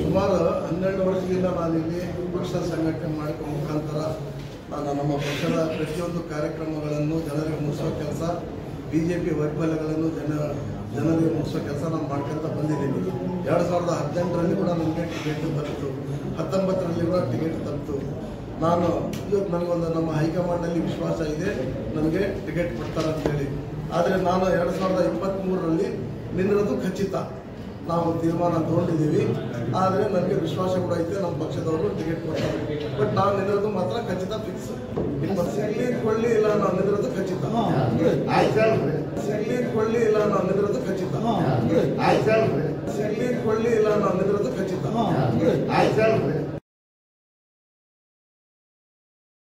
ಸುಮಾರು ಹನ್ನೆರಡು ವರ್ಷದಿಂದ ನಾನಿಲ್ಲಿ ಪಕ್ಷ ಸಂಘಟನೆ ಮಾಡಿಕೊ ಮುಖಾಂತರ ನಾನು ನಮ್ಮ ಪಕ್ಷದ ಪ್ರತಿಯೊಂದು ಕಾರ್ಯಕ್ರಮಗಳನ್ನು ಜನರಿಗೆ ಮುಗಿಸೋ ಕೆಲಸ ಬಿ ಜೆ ಪಿ ವೈಫಲ್ಯಗಳನ್ನು ಜನ ಜನರಿಗೆ ಮುಗಿಸೋ ಕೆಲಸ ನಾನು ಮಾಡ್ಕೊಂತ ಬಂದಿದ್ದೀನಿ. ಎರಡು ಸಾವಿರದ ಹದಿನೆಂಟರಲ್ಲಿ ಕೂಡ ನನಗೆ ಟಿಕೆಟ್ ಬಂತು. ಹತ್ತೊಂಬತ್ತರಲ್ಲಿ ಕೂಡ ಟಿಕೆಟ್ ತಪ್ಪಿತು ನಾನು ಇವತ್ತು ನನಗೊಂದು ನಮ್ಮ ಹೈಕಮಾಂಡಲ್ಲಿ ವಿಶ್ವಾಸ ಇದೆ ನನಗೆ ಟಿಕೆಟ್ ಕೊಡ್ತಾರೆ ಅಂತೇಳಿ ಆದರೆ ನಾನು ಎರಡು ಸಾವಿರದ ಇಪ್ಪತ್ತ್ಮೂರರಲ್ಲಿ ನಿನ್ನದು ಖಚಿತ. ನಾವು ತೀರ್ಮಾನ ತಗೊಂಡಿದ್ದೀವಿ. ಆದರೆ ನನಗೆ ವಿಶ್ವಾಸ ಕೂಡ ಐತೆ ನಮ್ಮ ಪಕ್ಷದವರು ಟಿಕೆಟ್ ಕೊಡ್ತಾರೆ. ಬಟ್ ನಾವು ನಿನ್ನದು ಮಾತ್ರ ಖಚಿತ ಫಿಕ್ಸ್ ನಿಮ್ಮ ಸಿಗ್ಲಿ ಕೊಳ್ಳಿ ಇಲ್ಲ ನಾವು ನಿನ್ನದು ಖಚಿತ. ಸಿಗ್ಲಿ ಕೊಳ್ಳಿ ಇಲ್ಲ ನಾವು ನಿನ್ನದು ಖಚಿತ. ಸಿಗ್ಲಿ ಕೊಳ್ಳಿ ಇಲ್ಲ ನಾವು ನಿನ್ನದು ಖಚಿತ.